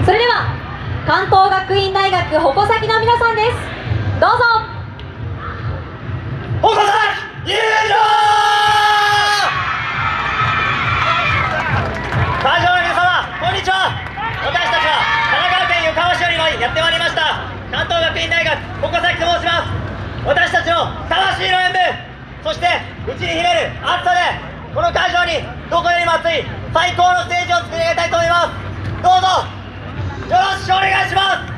それでは関東学院大学矛先の皆さんです。どうぞ。矛先入場会場の皆様こんにちは。私たちは神奈川県横浜市よりやってまいりました関東学院大学矛先と申します。私たちの魂の演舞そしてうちに秘める暑さでこの会場にどこよりも熱い最高のステージを作り上げたいと思います。どうぞ。よろしくお願いします。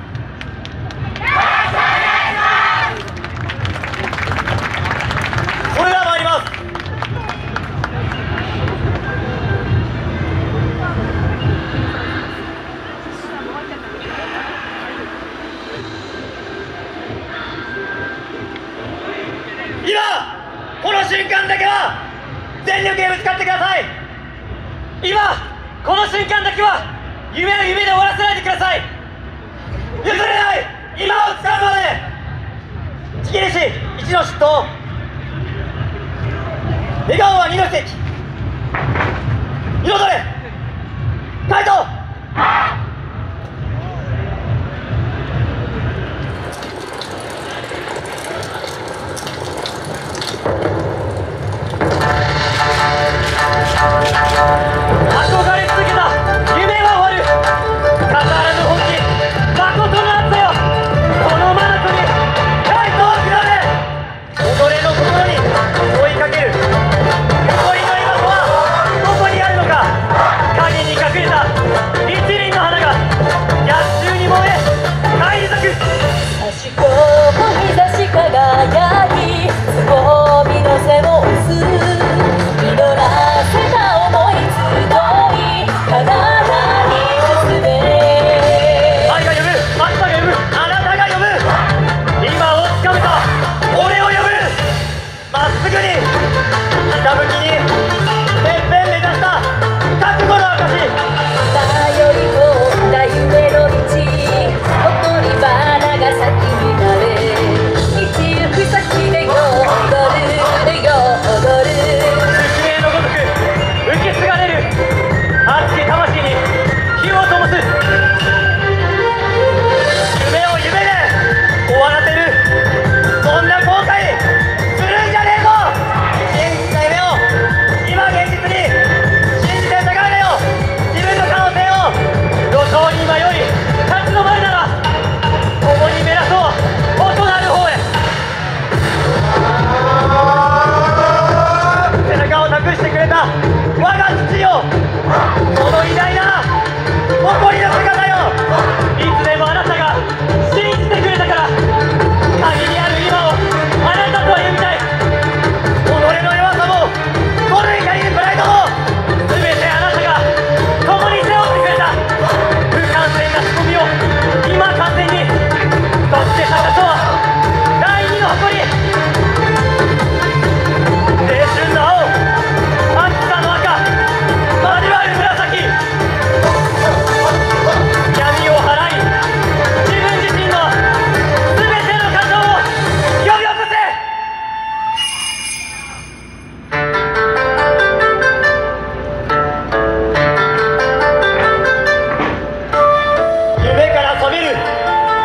これが参ります今この瞬間だけは全力でぶつかってください今この瞬間だけは夢を夢で終わらせないでください。譲れない。今を使うまで。地切り一の嫉妬笑顔は二の奇跡。彩れ。カイ答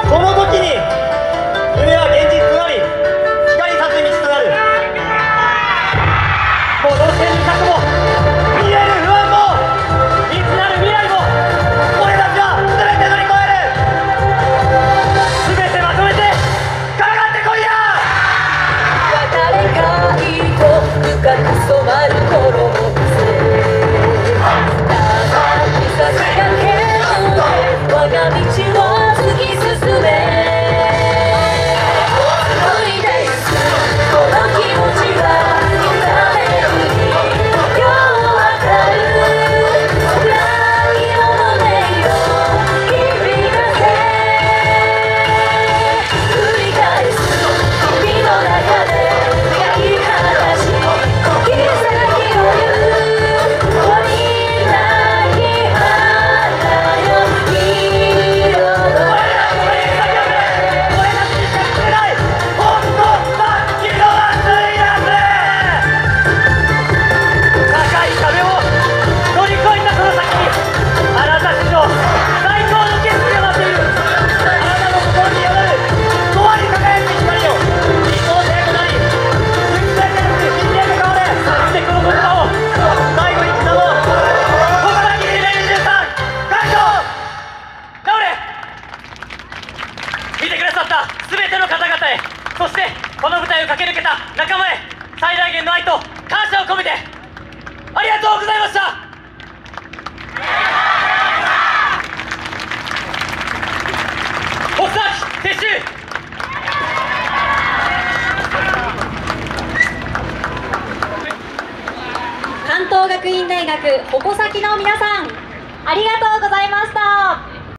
고모도 大学矛先の皆さんありがとうございました。